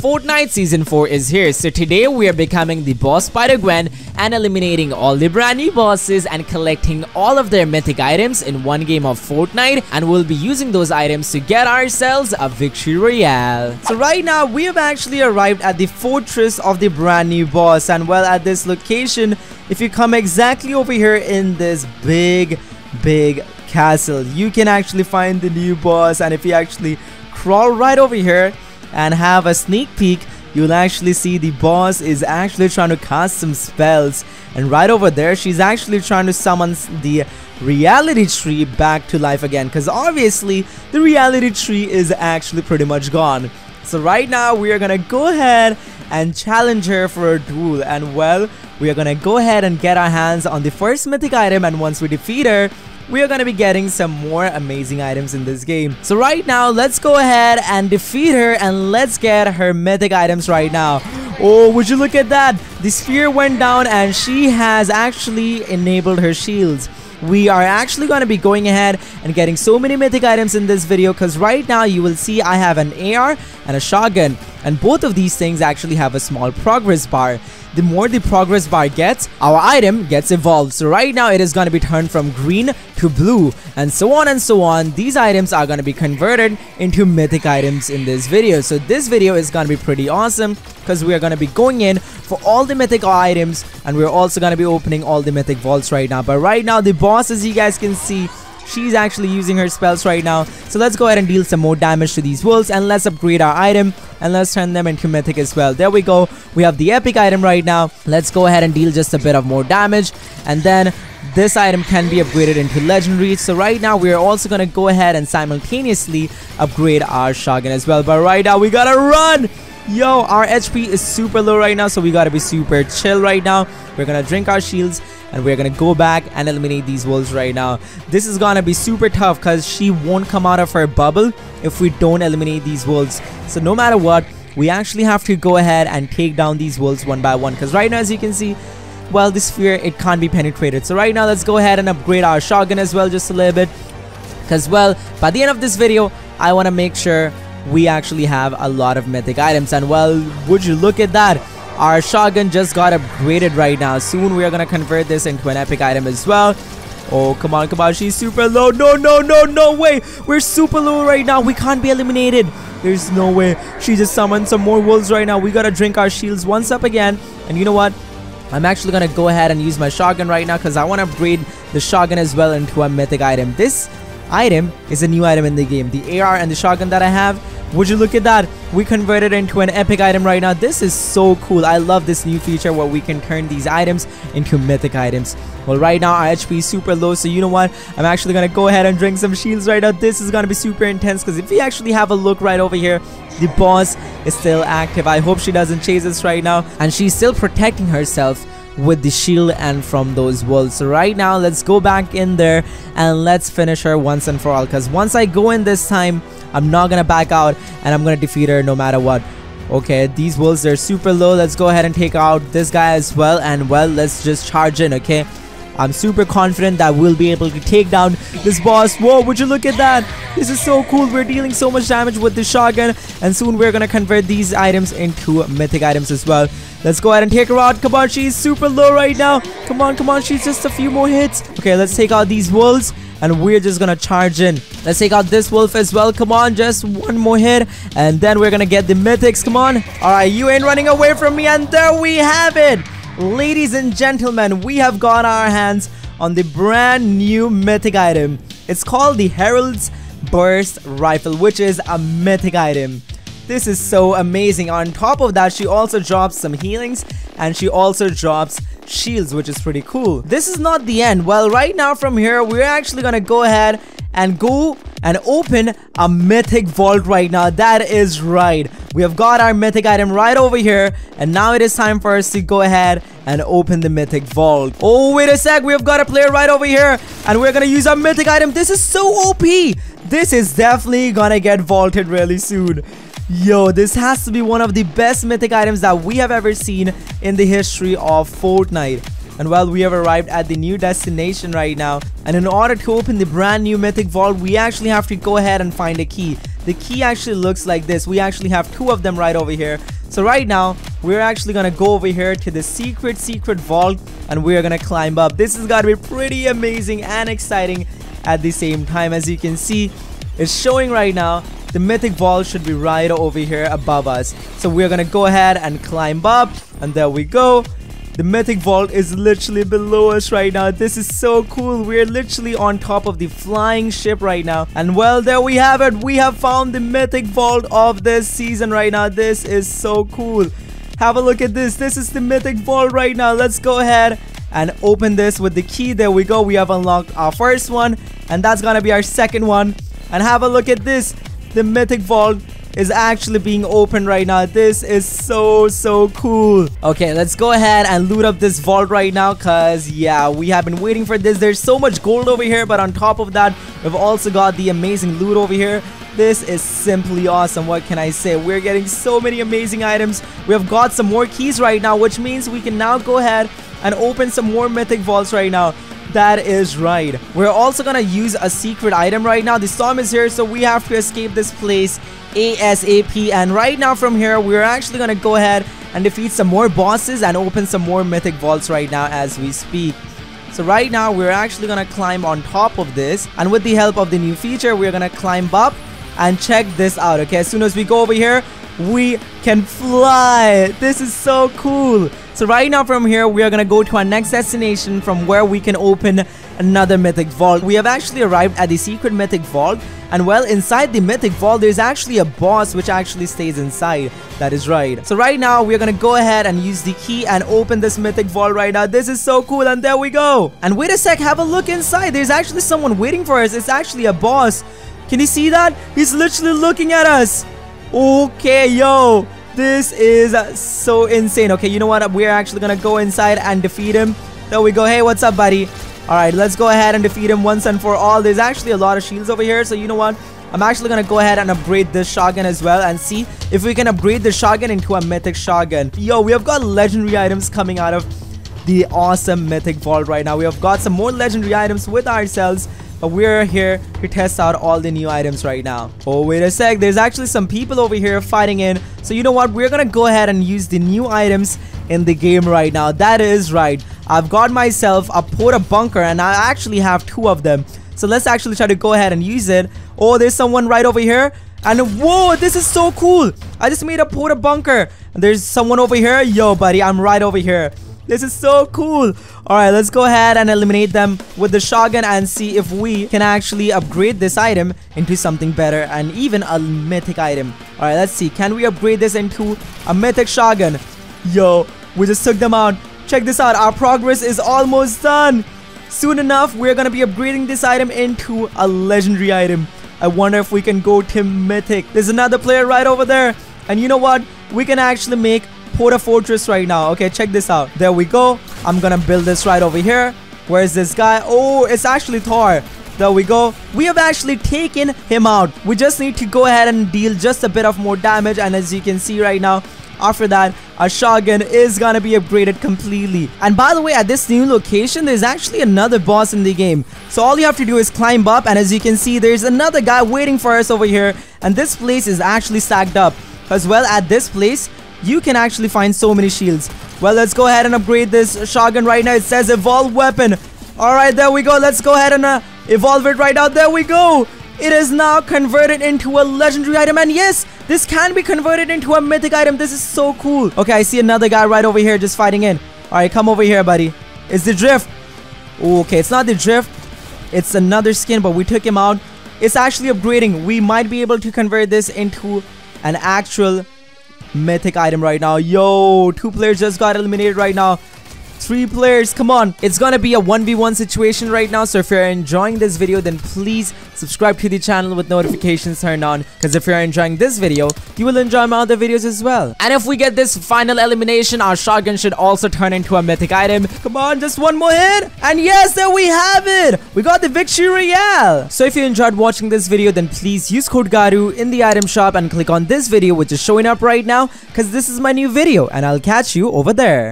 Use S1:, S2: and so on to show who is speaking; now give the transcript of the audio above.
S1: Fortnite Season 4 is here, so today we are becoming the boss Spider-Gwen and eliminating all the brand new bosses and collecting all of their mythic items in one game of Fortnite. And we'll be using those items to get ourselves a victory royale.
S2: So right now we have actually arrived at the fortress of the brand new boss. And well at this location if you come exactly over here in this big big castle you can actually find the new boss. And if you actually crawl right over here and have a sneak peek you'll actually see the boss is actually trying to cast some spells. And right over there she's actually trying to summon the reality tree back to life again. Because obviously the reality tree is actually pretty much gone. So right now we are gonna go ahead and challenge her for a duel. And well we are gonna go ahead and get our hands on the first mythic item. And once we defeat her we are to be getting some more amazing items in this game. So right now, let's go ahead and defeat her and let's get her mythic items right now. Oh, would you look at that? The sphere went down and she has actually enabled her shields we are actually going to be going ahead and getting so many mythic items in this video because right now you will see I have an AR and a shotgun and both of these things actually have a small progress bar the more the progress bar gets, our item gets evolved. So right now it is going to be turned from green to blue and so on and so on. These items are going to be converted into mythic items in this video. So this video is going to be pretty awesome because we are going to be going in for all the mythic items and we're also going to be opening all the mythic vaults right now. But right now the boss as you guys can see She's actually using her spells right now. So let's go ahead and deal some more damage to these wolves and let's upgrade our item and let's turn them into mythic as well. There we go. We have the epic item right now. Let's go ahead and deal just a bit of more damage and then this item can be upgraded into legendary so right now we are also gonna go ahead and simultaneously upgrade our shotgun as well but right now we gotta run yo our hp is super low right now so we gotta be super chill right now. We're gonna drink our shields and we're gonna go back and eliminate these wolves right now. This is gonna be super tough because she won't come out of her bubble if we don't eliminate these wolves. So no matter what we actually have to go ahead and take down these wolves one by one because right now as you can see well this sphere it can't be penetrated. So right now let's go ahead and upgrade our shotgun as well just a little bit. Because well by the end of this video I want to make sure we actually have a lot of mythic items and well would you look at that our shotgun just got upgraded right now. Soon we are going to convert this into an epic item as well. Oh, come on, come on. She's super low. No, no, no, no way. We're super low right now. We can't be eliminated. There's no way. She just summoned some more wolves right now. We got to drink our shields once up again. And you know what? I'm actually going to go ahead and use my shotgun right now because I want to upgrade the shotgun as well into a mythic item. This item is a new item in the game. The AR and the shotgun that I have would you look at that? We converted into an epic item right now. This is so cool. I love this new feature where we can turn these items into mythic items. Well, right now our HP is super low. So you know what? I'm actually to go ahead and drink some shields right now. This is to be super intense because if we actually have a look right over here, the boss is still active. I hope she doesn't chase us right now. And she's still protecting herself with the shield and from those wolves so right now let's go back in there and let's finish her once and for all because once I go in this time I'm not gonna back out and I'm gonna defeat her no matter what okay these wolves are super low let's go ahead and take out this guy as well and well let's just charge in okay I'm super confident that we'll be able to take down this boss. Whoa, would you look at that? This is so cool. We're dealing so much damage with the shotgun. And soon we're going to convert these items into mythic items as well. Let's go ahead and take her out. Come on, she's super low right now. Come on, come on. She's just a few more hits. Okay, let's take out these wolves and we're just gonna charge in let's take out this wolf as well come on just one more hit and then we're gonna get the mythics come on all right you ain't running away from me and there we have it ladies and gentlemen we have got our hands on the brand new mythic item it's called the herald's burst rifle which is a mythic item this is so amazing. On top of that she also drops some healings and she also drops shields which is pretty cool. This is not the end. Well right now from here we're actually gonna go ahead and go and open a mythic vault right now. That is right. We have got our mythic item right over here and now it is time for us to go ahead and open the mythic vault. Oh wait a sec. We have got a player right over here and we're gonna use our mythic item. This is so op this is definitely gonna get vaulted really soon Yo, this has to be one of the best mythic items that we have ever seen in the history of Fortnite. And well, we have arrived at the new destination right now. And in order to open the brand new mythic vault, we actually have to go ahead and find a key. the key actually looks like this. We actually have two of them right over here. So right now, we're actually gonna go over here to the secret, secret vault and we're gonna climb up. This is gonna be pretty amazing and exciting at the same time. As you can see, it's showing right now the mythic vault should be right over here above us. So we're gonna go ahead and climb up and there we go. The mythic vault is literally below us right now. This is so cool. We're literally on top of the flying ship right now. And well, there we have it. We have found the mythic vault of this season right now. This is so cool. Have a look at this. This is the mythic vault right now. Let's go ahead and open this with the key. There we go. We have unlocked our first one. And that's gonna be our second one. And have a look at this. The mythic vault is actually being opened right now. This is so, so cool. Okay, let's go ahead and loot up this vault right now because, yeah, we have been waiting for this. There's so much gold over here, but on top of that, we've also got the amazing loot over here. This is simply awesome. What can I say? We're getting so many amazing items. We have got some more keys right now, which means we can now go ahead and open some more mythic vaults right now. That is right. We're also gonna use a secret item right now. The storm is here, so we have to escape this place ASAP. And right now from here, we're actually gonna go ahead and defeat some more bosses and open some more mythic vaults right now as we speak. So right now, we're actually gonna climb on top of this. And with the help of the new feature, we're gonna climb up and check this out, okay? As soon as we go over here, we can fly. This is so cool. So right now from here, we are going to go to our next destination from where we can open another mythic vault. We have actually arrived at the secret mythic vault. And well, inside the mythic vault, there's actually a boss which actually stays inside. That is right. So right now, we're going to go ahead and use the key and open this mythic vault right now. This is so cool. And there we go. And wait a sec, have a look inside. There's actually someone waiting for us. It's actually a boss. Can you see that? He's literally looking at us. Okay, yo. This is so insane. Okay, you know what? We're actually gonna go inside and defeat him. There we go. Hey, what's up, buddy? Alright, let's go ahead and defeat him once and for all. There's actually a lot of shields over here, so you know what? I'm actually gonna go ahead and upgrade this shotgun as well and see if we can upgrade the shotgun into a mythic shotgun. Yo, we have got legendary items coming out of the awesome mythic vault right now. We have got some more legendary items with ourselves but we're here to test out all the new items right now. Oh, wait a sec. There's actually some people over here fighting in. So you know what? We're gonna go ahead and use the new items in the game right now. That is right. I've got myself a porta bunker and I actually have two of them. So let's actually try to go ahead and use it. Oh, there's someone right over here. And whoa, this is so cool. I just made a porta bunker. There's someone over here. Yo, buddy, I'm right over here. This is so cool. Alright, let's go ahead and eliminate them with the shotgun and see if we can actually upgrade this item into something better and even a mythic item. Alright, let's see. Can we upgrade this into a mythic shotgun? Yo, we just took them out. Check this out. Our progress is almost done. Soon enough, we're going to be upgrading this item into a legendary item. I wonder if we can go to mythic. There's another player right over there. And you know what? We can actually make Porta Fortress right now. Okay, check this out. There we go. I'm gonna build this right over here. Where's this guy? Oh, it's actually Thor. There we go. We have actually taken him out. We just need to go ahead and deal just a bit of more damage. And as you can see right now, after that, our shotgun is gonna be upgraded completely. And by the way, at this new location, there's actually another boss in the game. So all you have to do is climb up. And as you can see, there's another guy waiting for us over here. And this place is actually stacked up. As well, at this place, you can actually find so many shields. Well, let's go ahead and upgrade this shotgun right now. It says evolve weapon. Alright, there we go. Let's go ahead and uh, evolve it right now. There we go. It is now converted into a legendary item. And yes, this can be converted into a mythic item. This is so cool. Okay, I see another guy right over here just fighting in. Alright, come over here, buddy. It's the drift. Okay, it's not the drift. It's another skin, but we took him out. It's actually upgrading. We might be able to convert this into an actual mythic item right now. Yo, two players just got eliminated right now. Three players, come on. It's gonna be a 1v1 situation right now. So if you're enjoying this video, then please subscribe to the channel with notifications turned on. Because if you're enjoying this video, you will enjoy my other videos as well. And if we get this final elimination, our shotgun should also turn into a mythic item. Come on, just one more hit. And yes, there we have it. We got the victory royale. So if you enjoyed watching this video, then please use code GATTU in the item shop and click on this video which is showing up right now. Because this is my new video and I'll catch you over there.